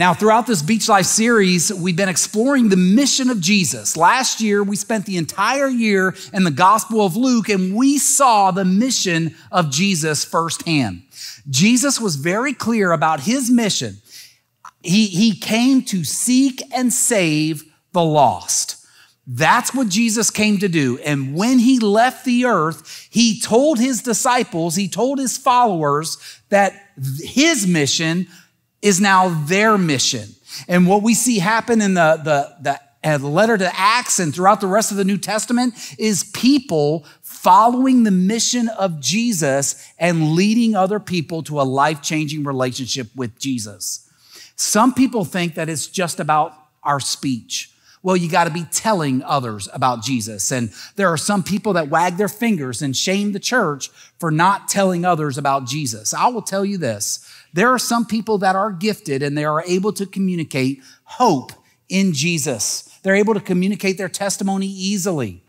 Now, throughout this Beach Life series, we've been exploring the mission of Jesus. Last year, we spent the entire year in the Gospel of Luke and we saw the mission of Jesus firsthand. Jesus was very clear about his mission. He, he came to seek and save the lost. That's what Jesus came to do. And when he left the earth, he told his disciples, he told his followers that his mission is now their mission. And what we see happen in the, the, the, uh, the letter to Acts and throughout the rest of the New Testament is people following the mission of Jesus and leading other people to a life changing relationship with Jesus. Some people think that it's just about our speech. Well, you got to be telling others about Jesus. And there are some people that wag their fingers and shame the church for not telling others about Jesus. I will tell you this there are some people that are gifted and they are able to communicate hope in Jesus. They're able to communicate their testimony easily.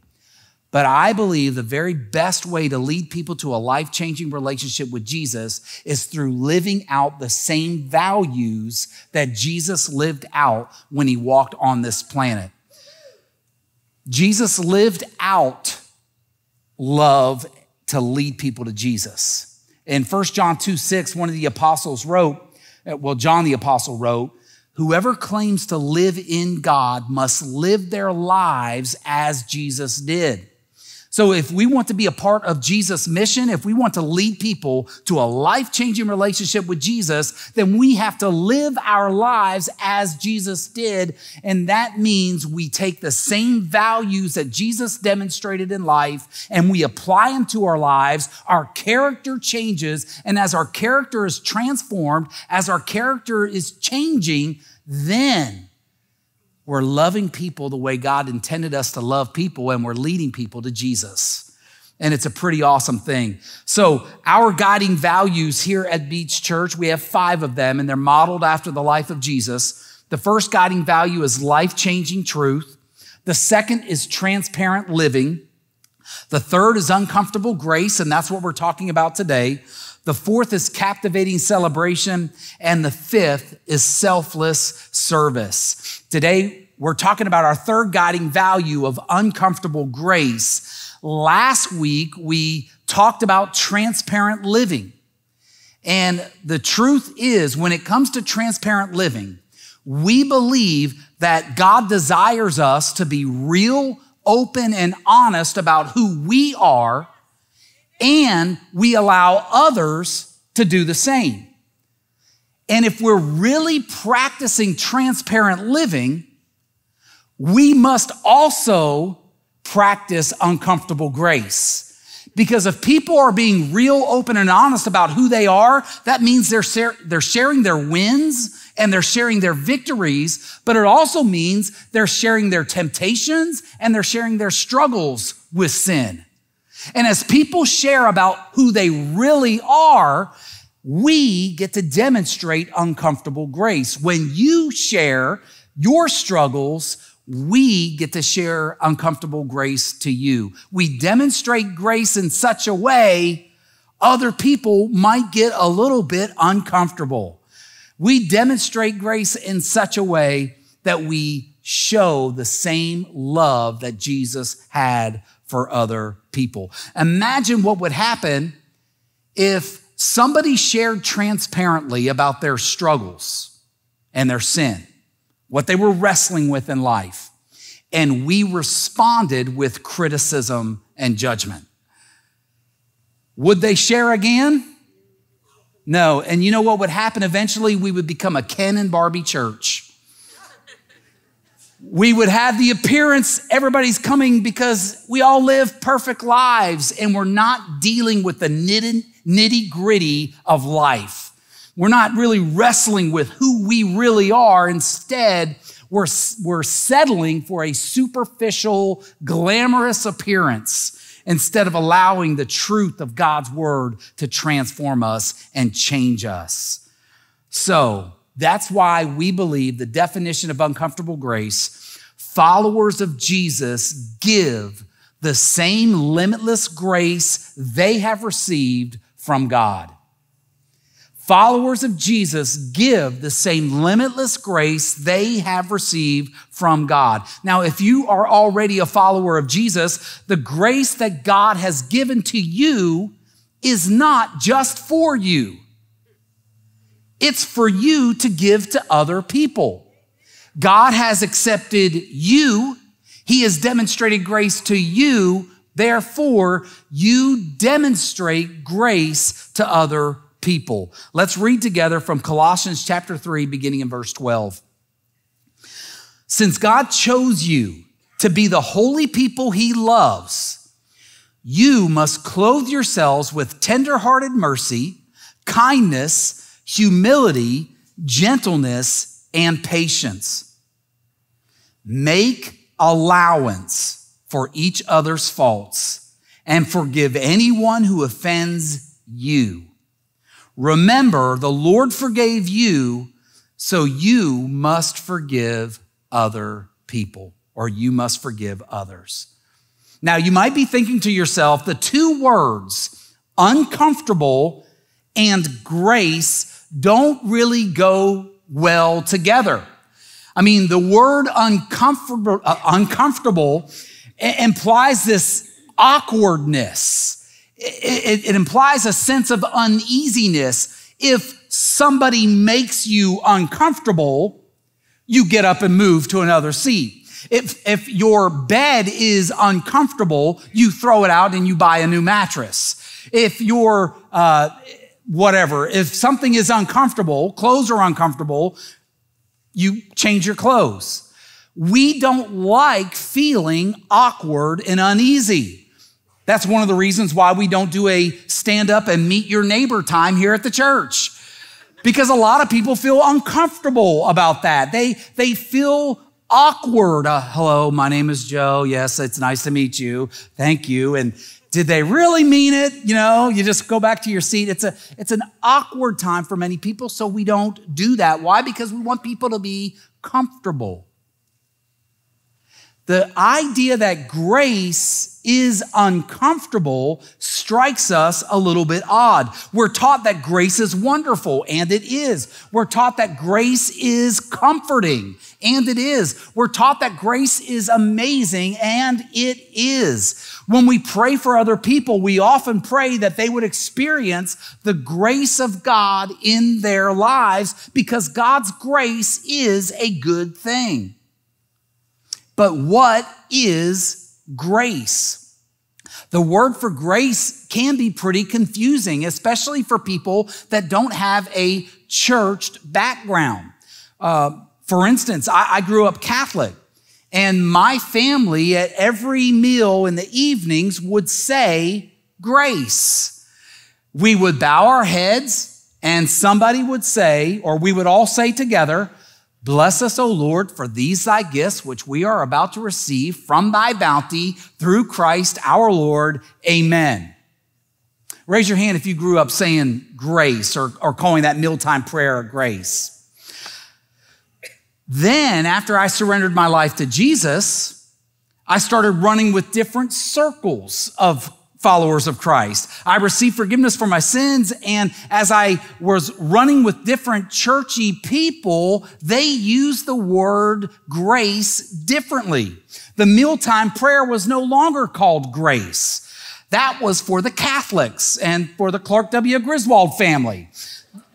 But I believe the very best way to lead people to a life changing relationship with Jesus is through living out the same values that Jesus lived out when he walked on this planet. Jesus lived out love to lead people to Jesus. In 1 John 2 6, one of the apostles wrote, uh, well, John the apostle wrote, Whoever claims to live in God must live their lives as Jesus did. So, if we want to be a part of Jesus' mission, if we want to lead people to a life changing relationship with Jesus, then we have to live our lives as Jesus did. And that means we take the same values that Jesus demonstrated in life and we apply them to our lives. Our character changes. And as our character is transformed, as our character is changing, then we're loving people the way God intended us to love people, and we're leading people to Jesus. And it's a pretty awesome thing. So, our guiding values here at Beach Church, we have five of them, and they're modeled after the life of Jesus. The first guiding value is life changing truth. The second is transparent living. The third is uncomfortable grace, and that's what we're talking about today. The fourth is captivating celebration. And the fifth is selfless service. Today, we're talking about our third guiding value of uncomfortable grace. Last week, we talked about transparent living. And the truth is, when it comes to transparent living, we believe that God desires us to be real, open, and honest about who we are and we allow others to do the same. And if we're really practicing transparent living, we must also practice uncomfortable grace. Because if people are being real open and honest about who they are, that means they're, they're sharing their wins and they're sharing their victories, but it also means they're sharing their temptations and they're sharing their struggles with sin. And as people share about who they really are, we get to demonstrate uncomfortable grace. When you share your struggles, we get to share uncomfortable grace to you. We demonstrate grace in such a way other people might get a little bit uncomfortable. We demonstrate grace in such a way that we show the same love that Jesus had for other people. Imagine what would happen if somebody shared transparently about their struggles and their sin, what they were wrestling with in life, and we responded with criticism and judgment. Would they share again? No. And you know what would happen eventually? We would become a Ken and Barbie church we would have the appearance everybody's coming because we all live perfect lives and we're not dealing with the nitty gritty of life. We're not really wrestling with who we really are. Instead, we're, we're settling for a superficial, glamorous appearance instead of allowing the truth of God's word to transform us and change us. So, that's why we believe the definition of uncomfortable grace, followers of Jesus give the same limitless grace they have received from God. Followers of Jesus give the same limitless grace they have received from God. Now, if you are already a follower of Jesus, the grace that God has given to you is not just for you. It's for you to give to other people. God has accepted you. He has demonstrated grace to you. Therefore, you demonstrate grace to other people. Let's read together from Colossians chapter 3, beginning in verse 12. Since God chose you to be the holy people he loves, you must clothe yourselves with tenderhearted mercy, kindness, humility, gentleness, and patience. Make allowance for each other's faults and forgive anyone who offends you. Remember, the Lord forgave you, so you must forgive other people, or you must forgive others. Now, you might be thinking to yourself the two words, uncomfortable and grace, don't really go well together. I mean, the word uncomfortable, uh, uncomfortable implies this awkwardness it, it implies a sense of uneasiness. If somebody makes you uncomfortable, you get up and move to another seat. If, if your bed is uncomfortable, you throw it out and you buy a new mattress. If you're, uh, whatever, if something is uncomfortable, clothes are uncomfortable, you change your clothes. We don't like feeling awkward and uneasy. That's one of the reasons why we don't do a stand up and meet your neighbor time here at the church. Because a lot of people feel uncomfortable about that. They, they feel awkward. Uh, Hello, my name is Joe. Yes, it's nice to meet you. Thank you. And did they really mean it? You know, you just go back to your seat. It's a, it's an awkward time for many people. So we don't do that. Why? Because we want people to be comfortable. The idea that grace is uncomfortable strikes us a little bit odd. We're taught that grace is wonderful, and it is. We're taught that grace is comforting, and it is. We're taught that grace is amazing, and it is. When we pray for other people, we often pray that they would experience the grace of God in their lives because God's grace is a good thing. But what is grace? The word for grace can be pretty confusing, especially for people that don't have a churched background. Uh, for instance, I, I grew up Catholic, and my family at every meal in the evenings would say grace. We would bow our heads, and somebody would say, or we would all say together, Bless us, O Lord, for these thy gifts, which we are about to receive from thy bounty through Christ our Lord. Amen. Raise your hand if you grew up saying grace or, or calling that mealtime prayer grace. Then, after I surrendered my life to Jesus, I started running with different circles of followers of Christ. I received forgiveness for my sins. And as I was running with different churchy people, they used the word grace differently. The mealtime prayer was no longer called grace. That was for the Catholics and for the Clark W. Griswold family.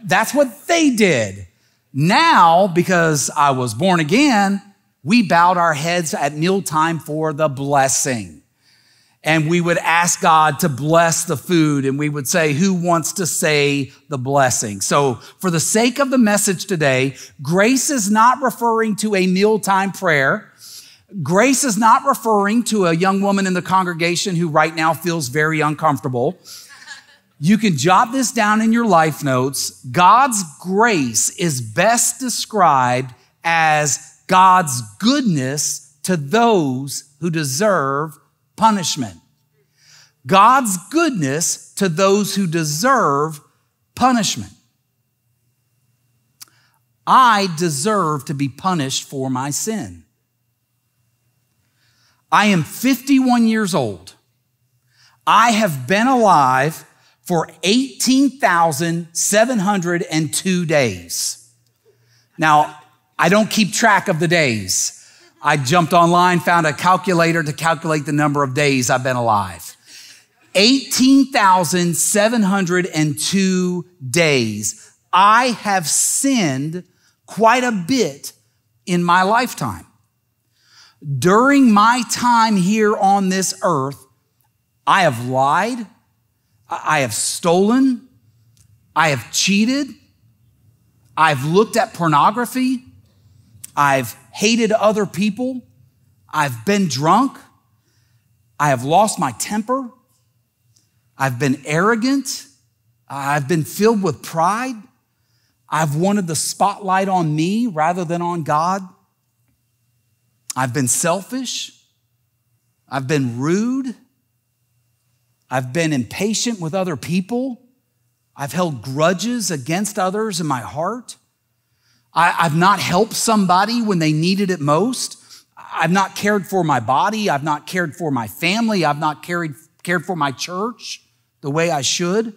That's what they did. Now, because I was born again, we bowed our heads at mealtime for the blessing and we would ask God to bless the food and we would say, Who wants to say the blessing? So, for the sake of the message today, grace is not referring to a mealtime prayer. Grace is not referring to a young woman in the congregation who right now feels very uncomfortable. You can jot this down in your life notes. God's grace is best described as God's goodness to those who deserve punishment. God's goodness to those who deserve punishment. I deserve to be punished for my sin. I am 51 years old. I have been alive for 18,702 days. Now, I don't keep track of the days. I jumped online, found a calculator to calculate the number of days I've been alive. 18,702 days. I have sinned quite a bit in my lifetime. During my time here on this earth, I have lied, I have stolen, I have cheated, I've looked at pornography, I've hated other people, I've been drunk, I have lost my temper, I've been arrogant, I've been filled with pride, I've wanted the spotlight on me rather than on God. I've been selfish. I've been rude. I've been impatient with other people. I've held grudges against others in my heart. I, have not helped somebody when they needed it most. I've not cared for my body. I've not cared for my family. I've not carried, cared for my church the way I should.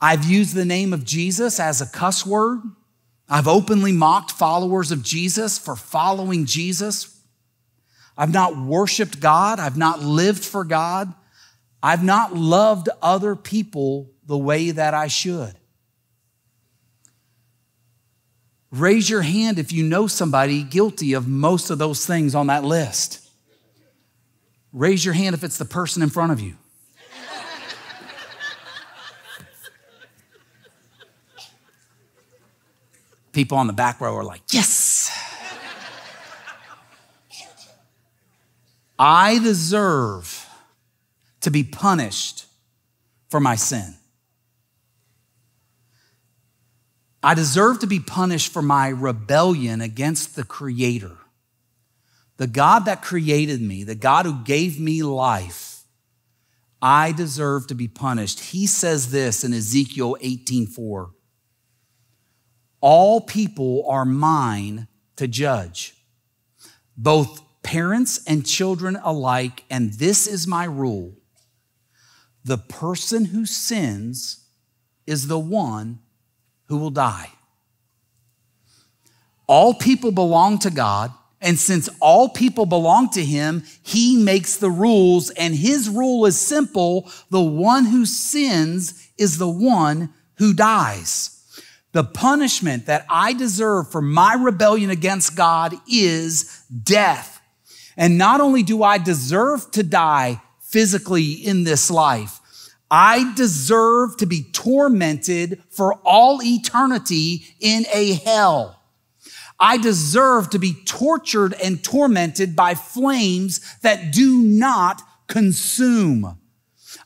I've used the name of Jesus as a cuss word. I've openly mocked followers of Jesus for following Jesus. I've not worshiped God. I've not lived for God. I've not loved other people the way that I should. Raise your hand if you know somebody guilty of most of those things on that list. Raise your hand if it's the person in front of you. People on the back row are like, yes. I deserve to be punished for my sin. I deserve to be punished for my rebellion against the Creator. The God that created me, the God who gave me life, I deserve to be punished. He says this in Ezekiel 18:4. All people are mine to judge, both parents and children alike, and this is my rule. The person who sins is the one who will die. All people belong to God, and since all people belong to Him, He makes the rules, and His rule is simple the one who sins is the one who dies. The punishment that I deserve for my rebellion against God is death. And not only do I deserve to die physically in this life, I deserve to be tormented for all eternity in a hell. I deserve to be tortured and tormented by flames that do not consume.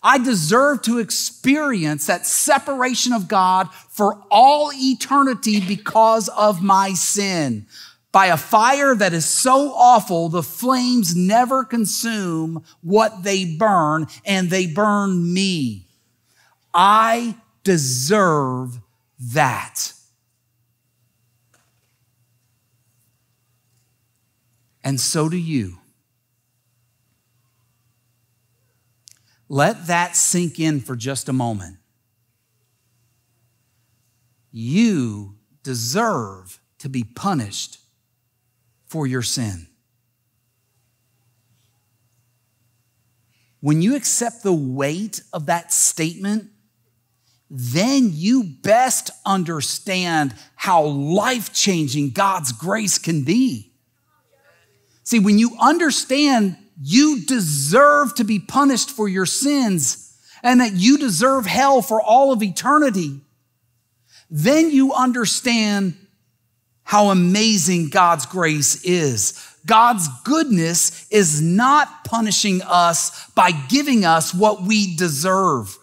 I deserve to experience that separation of God for all eternity because of my sin. By a fire that is so awful, the flames never consume what they burn, and they burn me. I deserve that. And so do you. Let that sink in for just a moment. You deserve to be punished for your sin. When you accept the weight of that statement, then you best understand how life changing God's grace can be. See, when you understand you deserve to be punished for your sins and that you deserve hell for all of eternity, then you understand how amazing God's grace is. God's goodness is not punishing us by giving us what we deserve.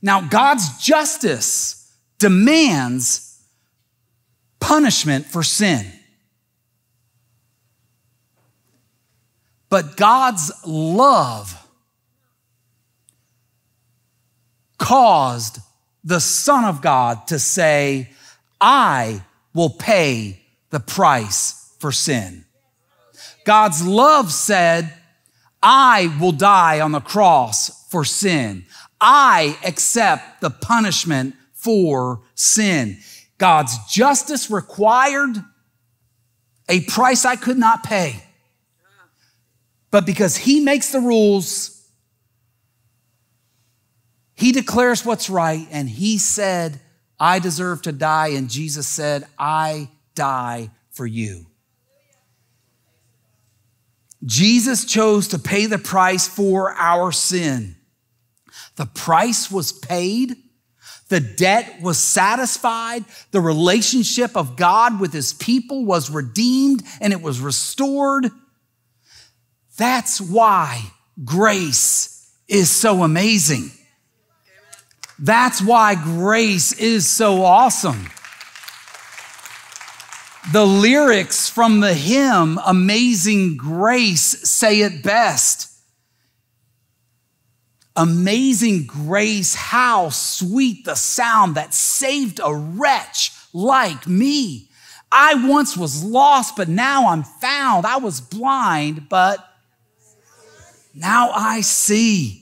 Now, God's justice demands punishment for sin. But God's love caused the Son of God to say, I will pay the price for sin. God's love said, I will die on the cross for sin. I accept the punishment for sin. God's justice required a price I could not pay. But because He makes the rules, He declares what's right, and He said, I deserve to die. And Jesus said, I die for you. Jesus chose to pay the price for our sin. The price was paid. The debt was satisfied. The relationship of God with his people was redeemed and it was restored. That's why grace is so amazing. That's why grace is so awesome. The lyrics from the hymn, Amazing Grace, say it best. Amazing grace, how sweet the sound that saved a wretch like me. I once was lost, but now I'm found. I was blind, but now I see.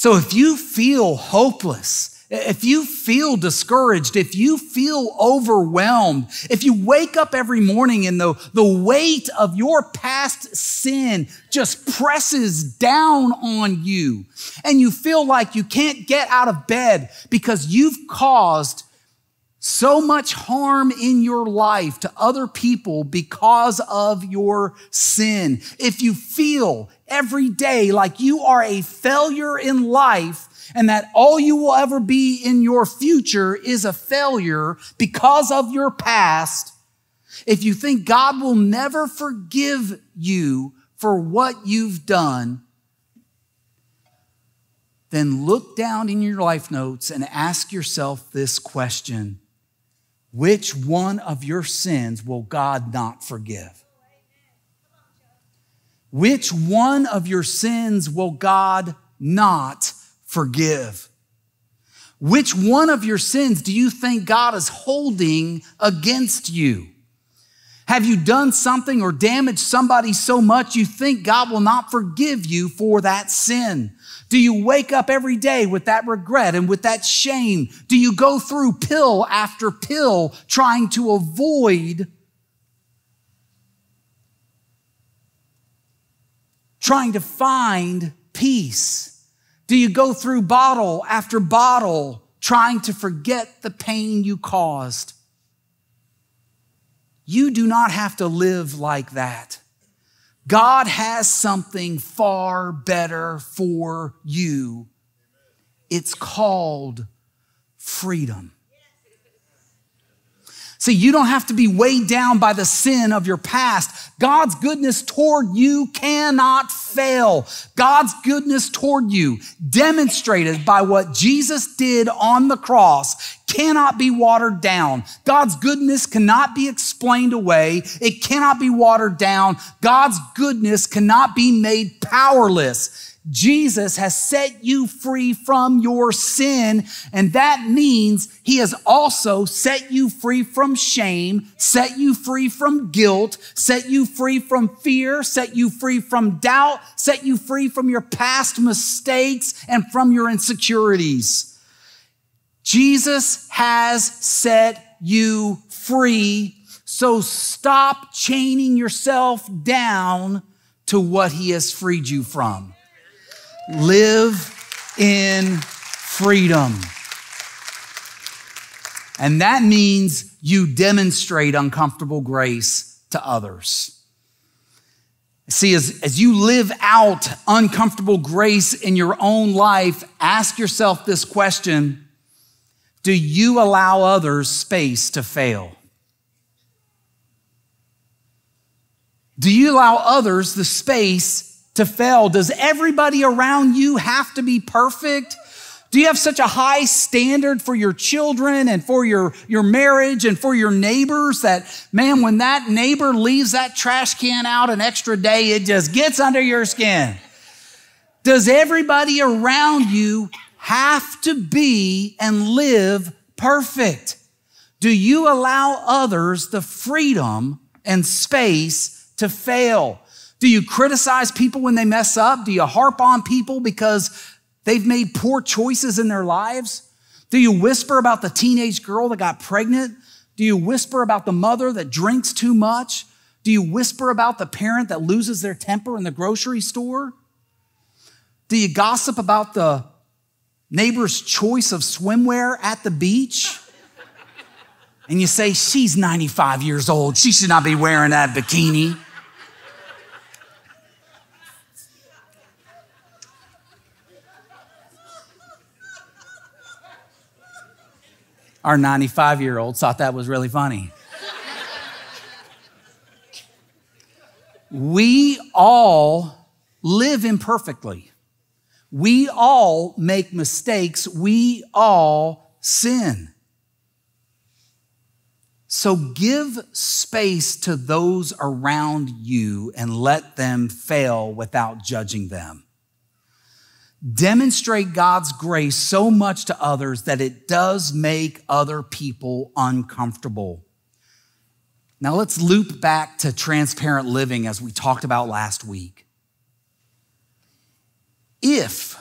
So if you feel hopeless, if you feel discouraged, if you feel overwhelmed, if you wake up every morning and the, the weight of your past sin just presses down on you, and you feel like you can't get out of bed because you've caused so much harm in your life to other people because of your sin. If you feel every day like you are a failure in life, and that all you will ever be in your future is a failure because of your past, if you think God will never forgive you for what you've done, then look down in your life notes and ask yourself this question Which one of your sins will God not forgive? Which one of your sins will God not forgive? Which one of your sins do you think God is holding against you? Have you done something or damaged somebody so much you think God will not forgive you for that sin? Do you wake up every day with that regret and with that shame? Do you go through pill after pill trying to avoid trying to find peace? Do you go through bottle after bottle trying to forget the pain you caused? You do not have to live like that. God has something far better for you. It's called freedom. See, you don't have to be weighed down by the sin of your past. God's goodness toward you cannot fail. God's goodness toward you, demonstrated by what Jesus did on the cross, cannot be watered down. God's goodness cannot be explained away. It cannot be watered down. God's goodness cannot be made powerless. Jesus has set you free from your sin. And that means he has also set you free from shame, set you free from guilt, set you free from fear, set you free from doubt, set you free from your past mistakes and from your insecurities. Jesus has set you free. So stop chaining yourself down to what he has freed you from. Live in freedom. And that means you demonstrate uncomfortable grace to others. See, as, as you live out uncomfortable grace in your own life, ask yourself this question Do you allow others space to fail? Do you allow others the space to fail? Does everybody around you have to be perfect? Do you have such a high standard for your children and for your, your marriage and for your neighbors that, man, when that neighbor leaves that trash can out an extra day, it just gets under your skin? Does everybody around you have to be and live perfect? Do you allow others the freedom and space to fail? Do you criticize people when they mess up? Do you harp on people because They've made poor choices in their lives. Do you whisper about the teenage girl that got pregnant? Do you whisper about the mother that drinks too much? Do you whisper about the parent that loses their temper in the grocery store? Do you gossip about the neighbor's choice of swimwear at the beach? And you say, she's 95 years old. She should not be wearing that bikini. Our 95 year old thought that was really funny. we all live imperfectly. We all make mistakes. We all sin. So give space to those around you and let them fail without judging them. Demonstrate God's grace so much to others that it does make other people uncomfortable. Now let's loop back to transparent living as we talked about last week. If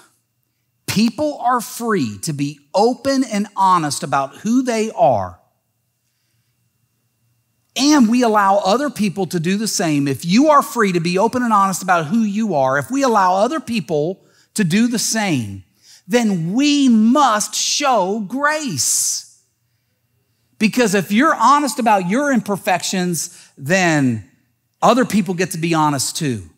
people are free to be open and honest about who they are, and we allow other people to do the same, if you are free to be open and honest about who you are, if we allow other people to do the same, then we must show grace. Because if you're honest about your imperfections, then other people get to be honest too.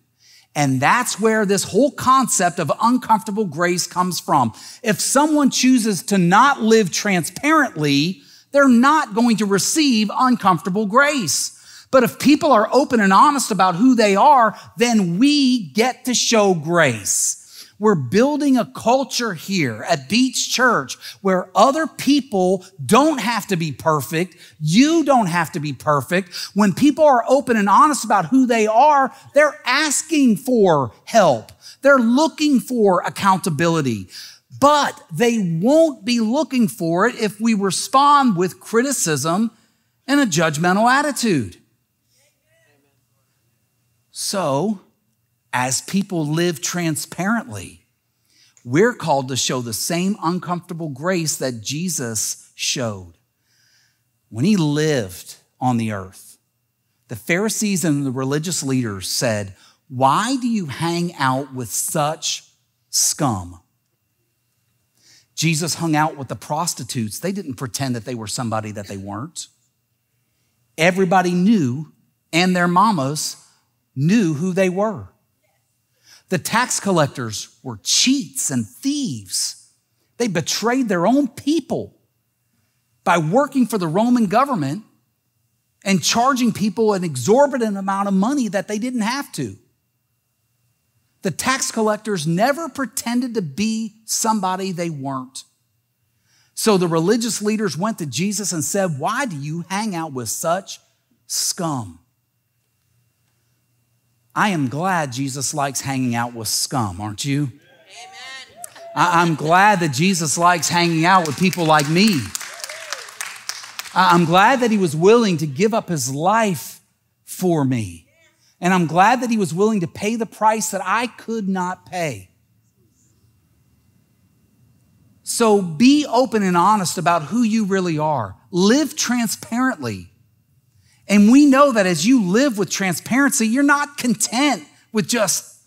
And that's where this whole concept of uncomfortable grace comes from. If someone chooses to not live transparently, they're not going to receive uncomfortable grace. But if people are open and honest about who they are, then we get to show grace. We're building a culture here at Beach Church where other people don't have to be perfect. You don't have to be perfect. When people are open and honest about who they are, they're asking for help. They're looking for accountability. But they won't be looking for it if we respond with criticism and a judgmental attitude. So, as people live transparently, we're called to show the same uncomfortable grace that Jesus showed when he lived on the earth. The Pharisees and the religious leaders said, Why do you hang out with such scum? Jesus hung out with the prostitutes. They didn't pretend that they were somebody that they weren't. Everybody knew, and their mamas knew who they were. The tax collectors were cheats and thieves. They betrayed their own people by working for the Roman government and charging people an exorbitant amount of money that they didn't have to. The tax collectors never pretended to be somebody they weren't. So the religious leaders went to Jesus and said, Why do you hang out with such scum? I am glad Jesus likes hanging out with scum, aren't you? Amen. I'm glad that Jesus likes hanging out with people like me. I'm glad that he was willing to give up his life for me. And I'm glad that he was willing to pay the price that I could not pay. So be open and honest about who you really are. Live transparently. And we know that as you live with transparency, you're not content with just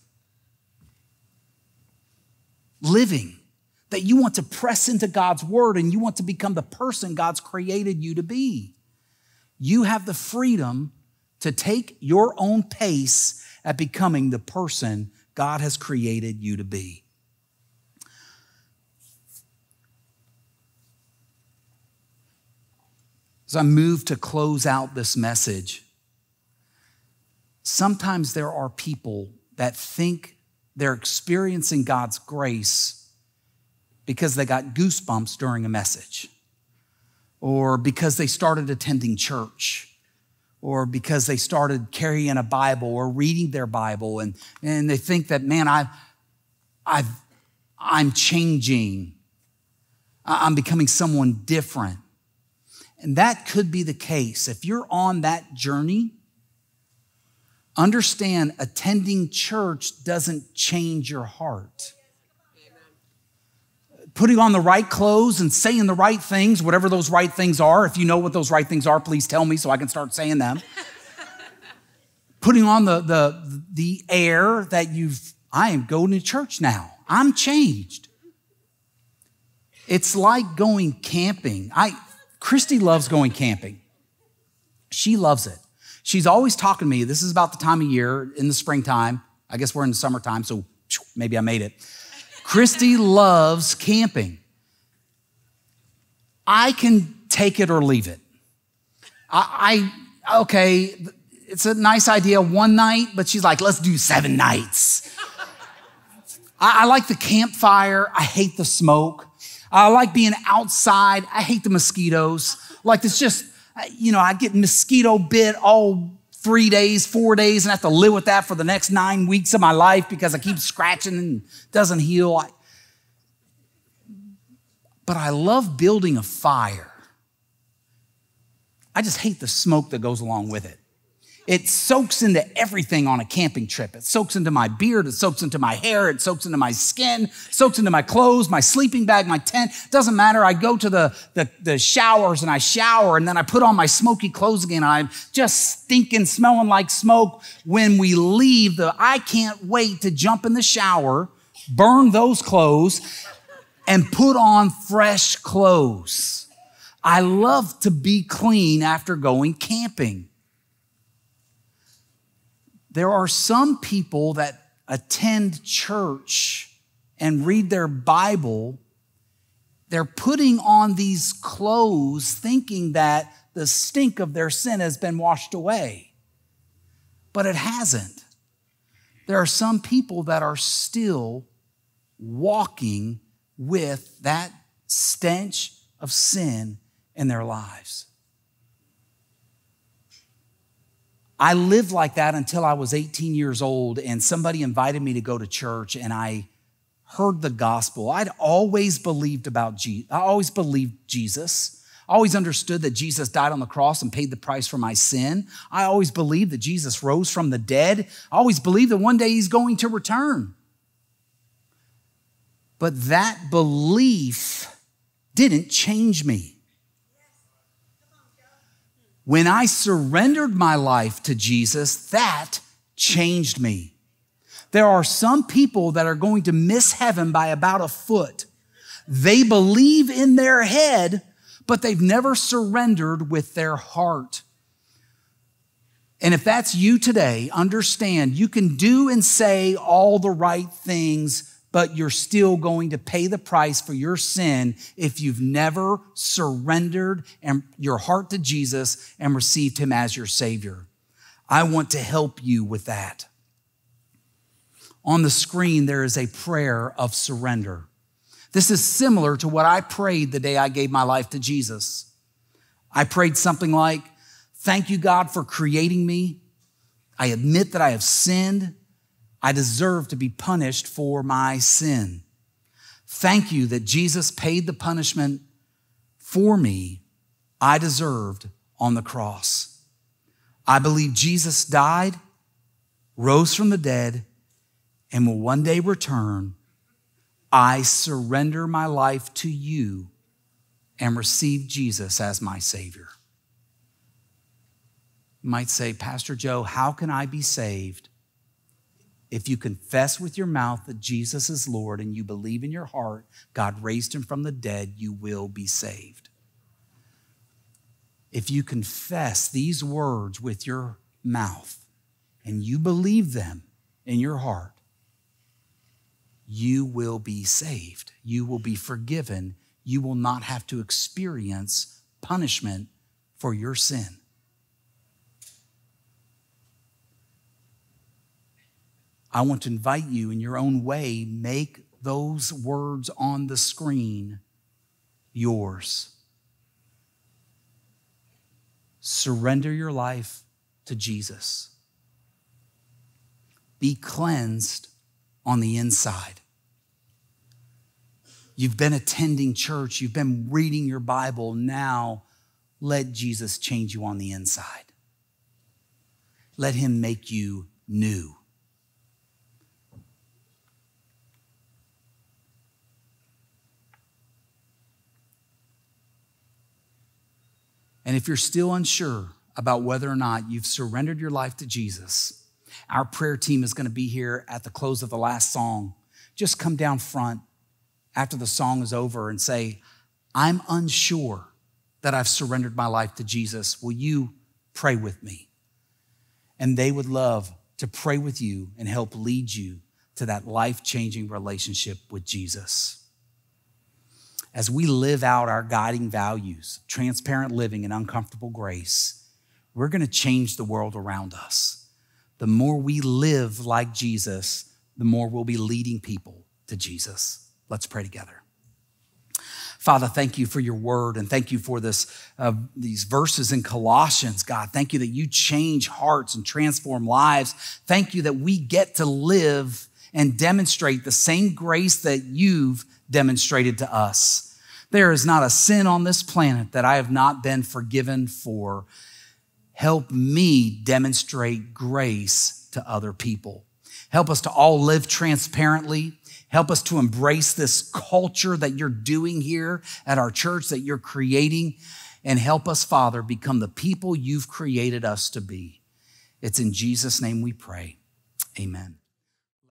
living, that you want to press into God's word and you want to become the person God's created you to be. You have the freedom to take your own pace at becoming the person God has created you to be. As I move to close out this message, sometimes there are people that think they're experiencing God's grace because they got goosebumps during a message, or because they started attending church, or because they started carrying a Bible or reading their Bible, and, and they think that, man, I've, I've, I'm changing. I'm becoming someone different. And that could be the case. If you're on that journey, understand attending church doesn't change your heart. putting on the right clothes and saying the right things, whatever those right things are. If you know what those right things are, please tell me so I can start saying them. putting on the, the, the air that you've, I am going to church now. I'm changed. It's like going camping. I, Christy loves going camping. She loves it. She's always talking to me. This is about the time of year in the springtime. I guess we're in the summertime, so maybe I made it. Christy loves camping. I can take it or leave it. I, I, okay, it's a nice idea one night, but she's like, let's do seven nights. I, I like the campfire. I hate the smoke. I like being outside. I hate the mosquitoes. Like it's just, you know, I get mosquito bit all three days, four days, and I have to live with that for the next nine weeks of my life because I keep scratching and doesn't heal. I, but I love building a fire. I just hate the smoke that goes along with it. It soaks into everything on a camping trip. It soaks into my beard, it soaks into my hair, it soaks into my skin, soaks into my clothes, my sleeping bag, my tent. Doesn't matter. I go to the, the, the showers and I shower and then I put on my smoky clothes again. I'm just stinking, smelling like smoke. When we leave, the I can't wait to jump in the shower, burn those clothes, and put on fresh clothes. I love to be clean after going camping. There are some people that attend church and read their Bible. They're putting on these clothes thinking that the stink of their sin has been washed away. But it hasn't. There are some people that are still walking with that stench of sin in their lives. I lived like that until I was 18 years old, and somebody invited me to go to church, and I heard the gospel. I'd always believed about Jesus. I always believed Jesus. I always understood that Jesus died on the cross and paid the price for my sin. I always believed that Jesus rose from the dead. I always believed that one day he's going to return. But that belief didn't change me. When I surrendered my life to Jesus, that changed me. There are some people that are going to miss heaven by about a foot. They believe in their head, but they've never surrendered with their heart. And if that's you today, understand you can do and say all the right things but you're still going to pay the price for your sin if you've never surrendered your heart to Jesus and received him as your savior. I want to help you with that. On the screen, there is a prayer of surrender. This is similar to what I prayed the day I gave my life to Jesus. I prayed something like, Thank you, God, for creating me. I admit that I have sinned I deserve to be punished for my sin. Thank you that Jesus paid the punishment for me I deserved on the cross. I believe Jesus died, rose from the dead, and will one day return. I surrender my life to you and receive Jesus as my Savior. You might say, Pastor Joe, how can I be saved? If you confess with your mouth that Jesus is Lord and you believe in your heart God raised him from the dead, you will be saved. If you confess these words with your mouth and you believe them in your heart, you will be saved. You will be forgiven. You will not have to experience punishment for your sin. I want to invite you in your own way, make those words on the screen yours. Surrender your life to Jesus. Be cleansed on the inside. You've been attending church, you've been reading your Bible. Now, let Jesus change you on the inside. Let him make you new. And if you're still unsure about whether or not you've surrendered your life to Jesus, our prayer team is going to be here at the close of the last song. Just come down front after the song is over and say, I'm unsure that I've surrendered my life to Jesus. Will you pray with me? And they would love to pray with you and help lead you to that life changing relationship with Jesus. As we live out our guiding values, transparent living and uncomfortable grace, we're going to change the world around us. The more we live like Jesus, the more we'll be leading people to Jesus. Let's pray together. Father, thank you for your word and thank you for this, uh, these verses in Colossians. God, thank you that you change hearts and transform lives. Thank you that we get to live and demonstrate the same grace that you've demonstrated to us. There is not a sin on this planet that I have not been forgiven for. Help me demonstrate grace to other people. Help us to all live transparently Help us to embrace this culture that you're doing here at our church, that you're creating, and help us, Father, become the people you've created us to be. It's in Jesus' name we pray. Amen.